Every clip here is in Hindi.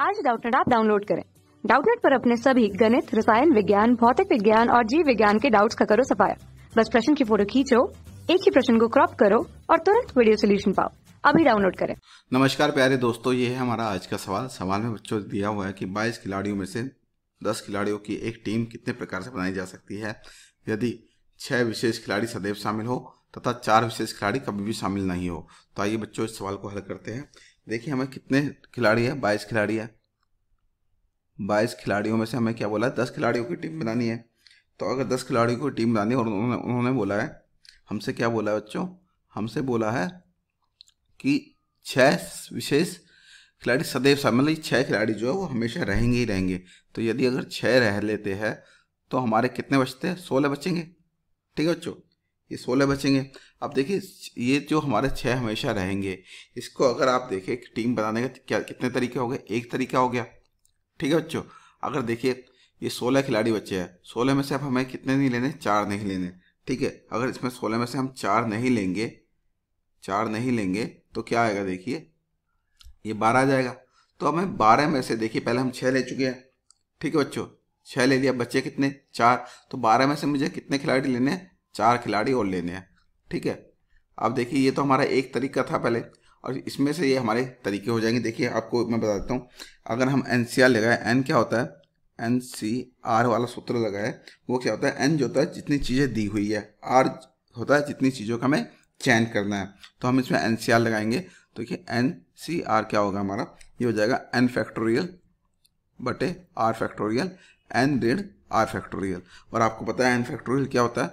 आज डाउटनेट आप डाउनलोड करें। डाउटनेट पर अपने सभी गणित, रसायन विज्ञान, भौतिक विज्ञान और जीव विज्ञान के डाउट्स का करो सफाया। बस प्रश्न की फ़ोटो खींचो, एक ही प्रश्न को क्रॉप करो और तुरंत वीडियो सोल्यूशन पाओ। अभी डाउनलोड करें। नमस्कार प्यारे दोस्तों, ये है हमारा आज का सवाल। सवाल में बच्चों दिया हुआ है कि 22 खिलाड़ियों में से 10 खिलाड़ियों की एक टीम कितने प्रकार से बनाई जा सकती है? यदि छह विशेष खिलाड़ी सदैव शामिल हो तथा चार विशेष खिलाड़ी कभी भी शामिल नहीं हो। तो आइए बच्चों, इस सवाल को हल करते हैं। देखिए, हमें कितने खिलाड़ी है? बाईस खिलाड़ी है। बाईस खिलाड़ियों में से हमें क्या बोला है? दस खिलाड़ियों की टीम बनानी है। तो अगर दस खिलाड़ियों की टीम बनानी है और उन्होंने उन्होंने बोला है, हमसे क्या बोला है बच्चों? हमसे बोला है कि छह विशेष खिलाड़ी सदैव शामिल मतलब छह खिलाड़ी जो है, वो हमेशा रहेंगे ही रहेंगे। तो यदि अगर छह रह लेते हैं तो हमारे कितने बचते हैं? सोलह बचेंगे। ठीक है बच्चों? ये सोलह बचेंगे। अब देखिए, ये जो हमारे छः हमेशा रहेंगे, इसको अगर आप देखें टीम बनाने का क्या, कितने तरीके हो गए? एक तरीका हो गया। ठीक है बच्चों, अगर देखिए, ये सोलह खिलाड़ी बच्चे हैं, सोलह में से अब हमें कितने नहीं लेने? चार नहीं लेने। ठीक है, अगर इसमें सोलह में से हम चार नहीं लेंगे, चार नहीं लेंगे तो क्या आएगा देखिए? ये बारह आ जाएगा। तो हमें बारह में से देखिए, पहले हम छः ले चुके हैं। ठीक है बच्चों छः ले लिया बच्चे कितने? चार। तो बारह में से मुझे कितने खिलाड़ी लेने हैं? चार खिलाड़ी और लेने हैं, ठीक है? अब देखिए, ये तो हमारा एक तरीका था पहले, और इसमें से ये हमारे तरीके हो जाएँगे। देखिए, आपको मैं बता देता हूँ, अगर हम एन सी आर लगाए, एन क्या होता है? एन सी आर वाला सूत्र लगाए, वो क्या होता है? एन जो होता है, जितनी चीज़ें दी हुई है, आर होता है, जितनी चीज़ों का हमें चयन करना है। तो हम इसमें एन सी आर लगाएँगे तो देखिए, एन सी आर क्या होगा हमारा? ये हो जाएगा एन फैक्टोरियल बटे आर फैक्टोरियल, एन ऋण आर फैक्टोरियल। और आपको पता है, एन फैक्टोरियल क्या होता है?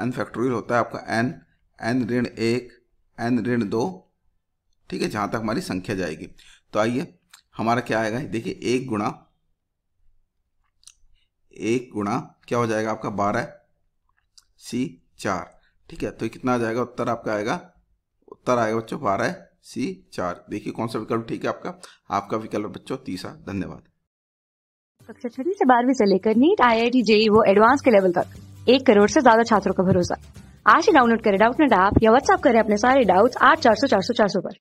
एन फैक्टोरियल होता है आपका एन एन ऋण एक एन ऋण दो, ठीक है, जहाँ तक हमारी संख्या जाएगी। तो आइए, हमारा क्या आएगा? देखिए, एक गुणा एक गुणा क्या हो जाएगा आपका? बारह, सी, चार, ठीक है तो कितना आ जाएगा? उत्तर आपका आएगा, उत्तर आएगा बच्चों बारह, सी, चार। देखिए, कौन सा विकल्प ठीक है आपका? आपका विकल्प बच्चों तीसरा। धन्यवाद। कक्षा छठी से बारहवीं से लेकर NEET I I T JEE वो एडवांस के लेवल तक। एक करोड़ से ज़्यादा छात्रों का भरोसा। आज ही डाउनलोड करें डाउट नेट ऐप या व्हाट्सएप करें अपने सारे डाउट्स आठ चार सौ चार सौ चार सौ पर।